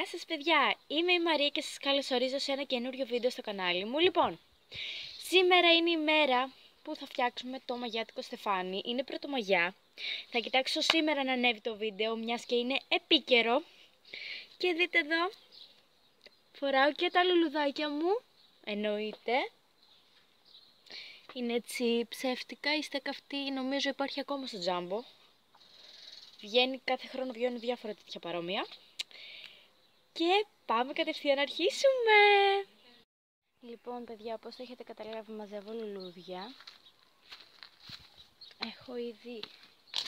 Γεια σας παιδιά, είμαι η Μαρία και σας καλωσορίζω σε ένα καινούριο βίντεο στο κανάλι μου. Λοιπόν, σήμερα είναι η μέρα που θα φτιάξουμε το μαγιάτικο στεφάνι. Είναι πρωτομαγιά. Θα κοιτάξω σήμερα να ανέβει το βίντεο, μιας και είναι επίκαιρο. Και δείτε εδώ, φοράω και τα λουλουδάκια μου, εννοείται. Είναι έτσι ψεύτικα, είστε καυτοί, νομίζω υπάρχει ακόμα στο τζάμπο. Βγαίνει, κάθε χρόνο βγαίνουν διάφορα τέτοια παρόμοια. Και πάμε κατευθείαν να αρχίσουμε! Λοιπόν, παιδιά, όπως το έχετε καταλάβει, μαζεύω λουλούδια. Έχω ήδη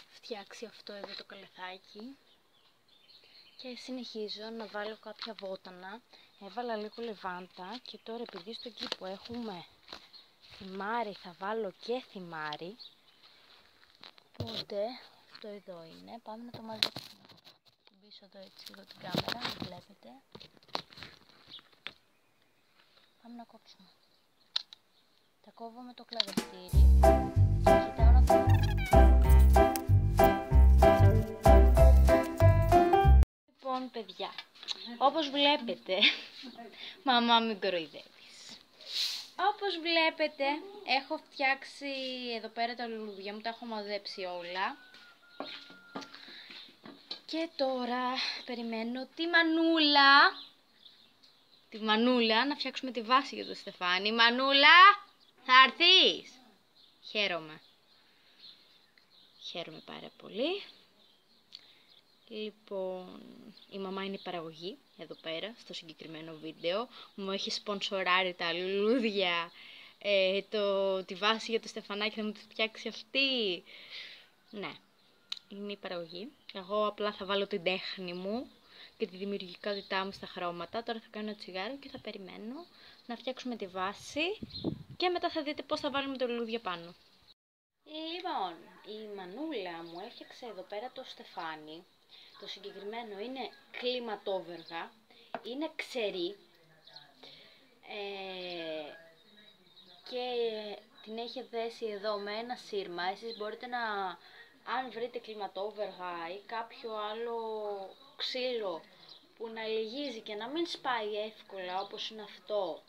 φτιάξει αυτό εδώ το καλεθάκι. Και συνεχίζω να βάλω κάποια βότανα. Έβαλα λίγο λεβάντα και τώρα επειδή στο κήπο έχουμε θυμάρι, θα βάλω και θυμάρι. Οπότε, αυτό εδώ είναι. Πάμε να το μαζέψουμε πίσω εδώ έτσι λίγο την κάμερα, να βλέπετε. Πάμε να κόψουμε. Τα κόβω με το κλαδευτήρι και κοιτάω να το... Λοιπόν, παιδιά, όπως βλέπετε, μαμά μην κοροϊδεύεις. Όπως βλέπετε, έχω φτιάξει εδώ πέρα τα λουλούδια μου, τα έχω μαζέψει όλα. Και τώρα περιμένω τη Μανούλα. Τη Μανούλα να φτιάξουμε τη βάση για το Στεφάνι. Μανούλα, θα έρθεις. Χαίρομαι. Χαίρομαι πάρα πολύ. Λοιπόν, η μαμά είναι η παραγωγή εδώ πέρα, στο συγκεκριμένο βίντεο. Μου έχει σπονσοράρει τα λουλούδια, ε, το, τη βάση για το στεφανάκι θα μου τη φτιάξει αυτή. Ναι, είναι η παραγωγή. Εγώ απλά θα βάλω την τέχνη μου και τη δημιουργικότητά μου στα χρώματα. Τώρα θα κάνω ένα τσιγάρο και θα περιμένω να φτιάξουμε τη βάση και μετά θα δείτε πώς θα βάλουμε το λουλούδια πάνω. Λοιπόν, η μανούλα μου έφτιαξε εδώ πέρα το στεφάνι. Το συγκεκριμένο είναι κλιματόβεργα, είναι ξερή ε, και την έχει δέσει εδώ με ένα σύρμα. Εσείς μπορείτε να αν βρείτε κλιματόβεργα ή κάποιο άλλο ξύλο που να λυγίζει και να μην σπάει εύκολα όπως είναι αυτό,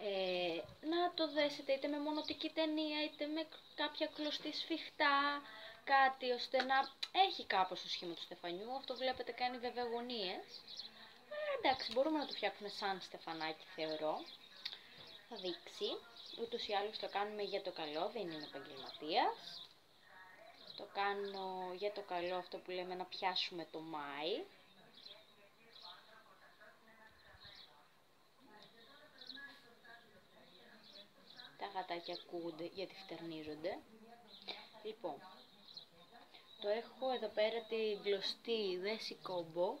ε, να το δέσετε είτε με μονοτική ταινία είτε με κάποια κλωστή σφιχτά, κάτι ώστε να έχει κάπως το σχήμα του στεφανιού. Αυτό βλέπετε κάνει βέβαια γωνίες. Ε, εντάξει, μπορούμε να το φτιάξουμε σαν στεφανάκι θεωρώ. Θα δείξει. Ούτως ή άλλως το κάνουμε για το καλό, δεν είναι επαγγελματίας. Το κάνω για το καλό αυτό που λέμε να πιάσουμε το Μάη. Τα γατάκια ακούγονται γιατί φτερνίζονται. Λοιπόν, το έχω εδώ πέρα την κλωστή δέση κόμπο.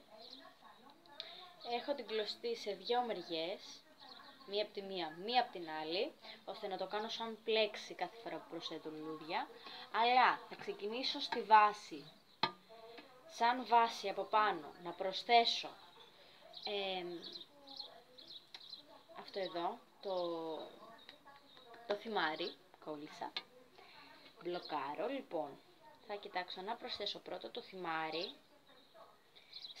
Έχω την κλωστή σε δυο μεριές μία από τη μία, μία από την άλλη, ώστε να το κάνω σαν πλέξη κάθε φορά που προσθέτω λουλούδια. Αλλά θα ξεκινήσω στη βάση, σαν βάση από πάνω, να προσθέσω αυτό εδώ, το, το θυμάρι, κόλλησα, μπλοκάρω, λοιπόν, θα κοιτάξω να προσθέσω πρώτα το θυμάρι,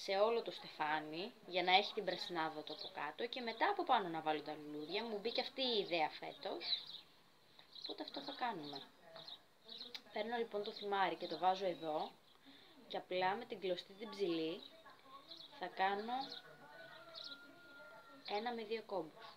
σε όλο το στεφάνι για να έχει την πρασινάδα το από κάτω και μετά από πάνω να βάλω τα λουλούδια. Μου μπήκε αυτή η ιδέα φέτος, οπότε αυτό θα κάνουμε. Παίρνω λοιπόν το θυμάρι και το βάζω εδώ και απλά με την κλωστή την ψηλή θα κάνω ένα με δύο κόμπους.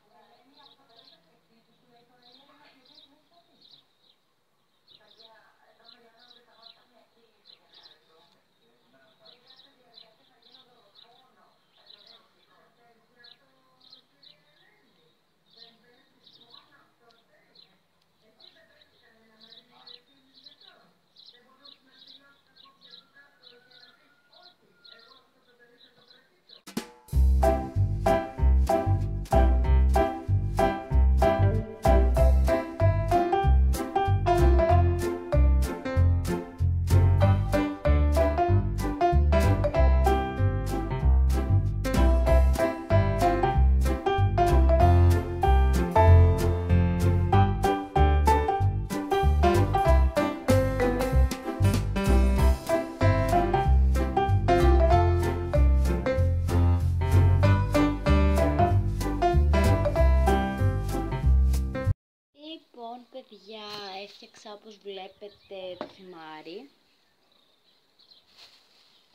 Έφτιαξα όπως βλέπετε το θυμάρι.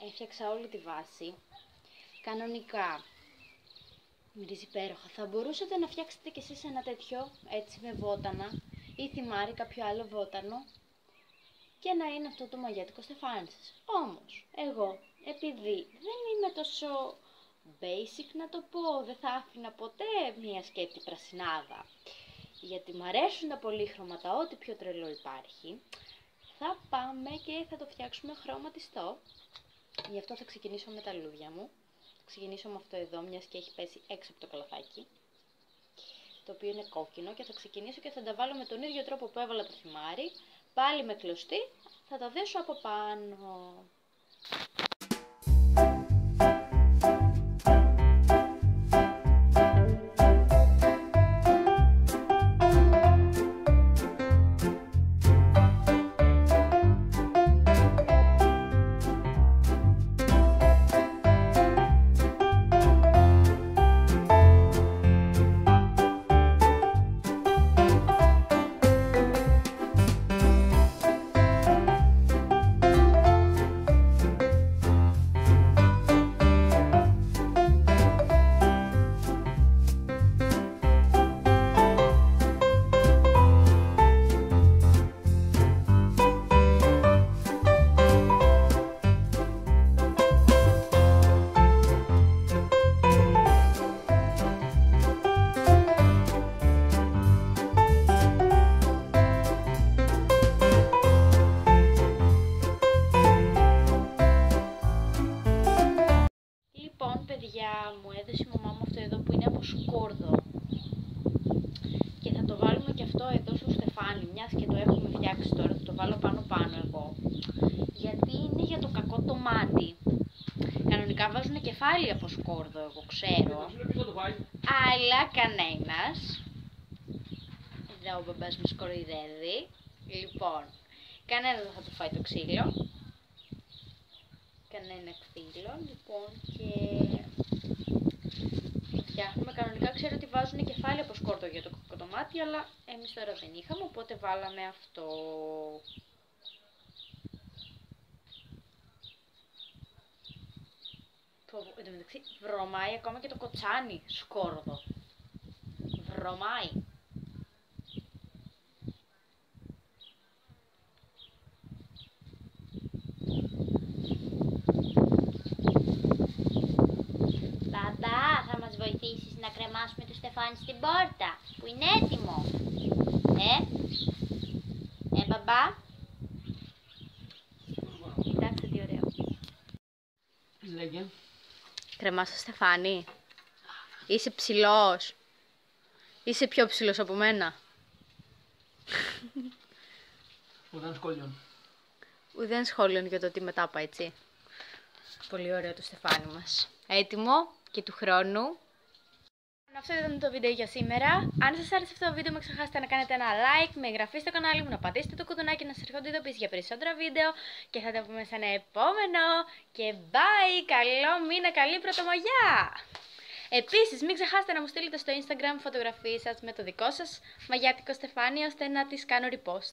Έφτιαξα όλη τη βάση. Κανονικά, μυρίζει υπέροχα. Θα μπορούσατε να φτιάξετε κι εσείς ένα τέτοιο, έτσι με βότανα, ή θυμάρι, κάποιο άλλο βότανο, και να είναι αυτό το μαγιάτικο στεφάνι σας. Όμως, εγώ, επειδή δεν είμαι τόσο basic να το πω, δεν θα άφηνα ποτέ μία σκέπτη πρασινάδα, γιατί μου αρέσουν τα πολύχρωματα, ό,τι πιο τρελό υπάρχει, θα πάμε και θα το φτιάξουμε χρωματιστό. Γι' αυτό θα ξεκινήσω με τα λούδια μου. Θα ξεκινήσω με αυτό εδώ, μιας και έχει πέσει έξω από το καλαθάκι, το οποίο είναι κόκκινο και θα ξεκινήσω και θα τα βάλω με τον ίδιο τρόπο που έβαλα το θυμάρι, πάλι με κλωστή, θα τα δέσω από πάνω. Μου έδωσε η μαμά μου αυτό εδώ που είναι από σκόρδο. Και θα το βάλουμε και αυτό εδώ στο στεφάνι, μιας και το έχουμε φτιάξει τώρα, θα το βάλω πάνω πάνω εγώ. Γιατί είναι για το κακό το μάτι. Κανονικά βάζουν κεφάλι από σκόρδο, εγώ ξέρω. Αλλά κανένας. Εδώ ο μπαμπάς μας κοροϊδεύει. Λοιπόν, κανένας δεν θα το φάει το ξύλο. Κανένα ξύλο, λοιπόν, και φτιάχνουμε. Κανονικά ξέρω ότι βάζουν κεφάλι από σκόρδο για το κοκοτομάτι, αλλά εμείς τώρα δεν είχαμε, οπότε βάλαμε αυτό. Εν τω μεταξύ, βρωμάει ακόμα και το κοτσάνι σκόρδο. Βρωμάει. Βοηθήσεις να κρεμάσουμε το στεφάνι στην πόρτα, που είναι έτοιμο. Ε, ε μπαμπά. Κοιτάξτε τι ωραίο. Λέγε; Κρεμάς το στεφάνι. Είσαι ψηλός. Είσαι πιο ψηλός από μένα. Ουδέν σχόλιον. Ουδέν σχόλιον για το ότι μετά πάει έτσι. Πολύ ωραίο το στεφάνι μας. Έτοιμο και του χρόνου αυτό ήταν το βίντεο για σήμερα. Αν σας άρεσε αυτό το βίντεο, μην ξεχάσετε να κάνετε ένα like, με εγγραφή στο κανάλι μου, να πατήσετε το κουδουνάκι να σας έρχονται ειδοποιήσεις για περισσότερα βίντεο και θα τα πούμε σε ένα επόμενο και bye! Καλό μήνα, καλή πρωτομαγιά! Επίσης, μην ξεχάσετε να μου στείλετε στο Instagram φωτογραφίες σας με το δικό σας μαγιάτικο στεφάνι, ώστε να τις κάνω repost.